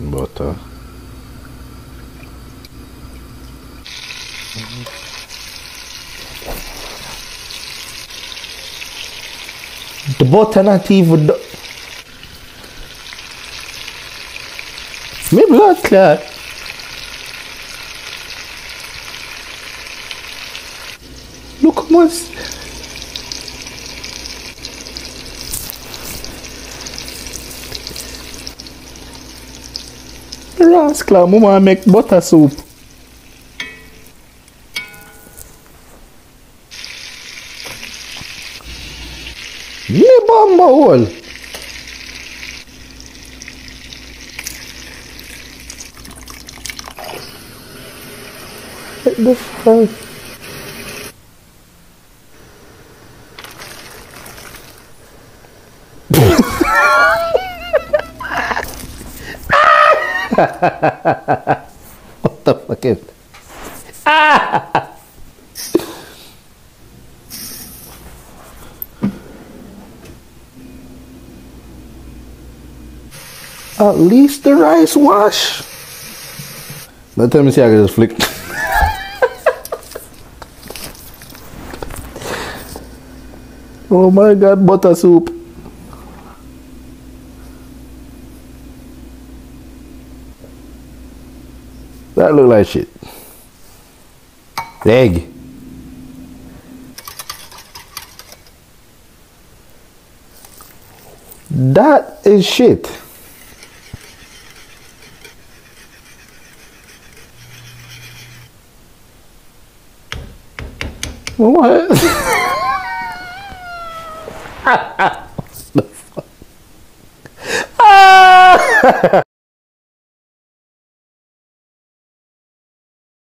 Bota. Bota nativo do... Meu blood clot. Look, what's... Rascal, mama make butter soup. Me bamba hole. The fuck? what the fuck is At least the rice wash. Let me see I can just flick. oh my god, butter soup. That look like shit. Egg. That is shit. What? the fuck? Ah!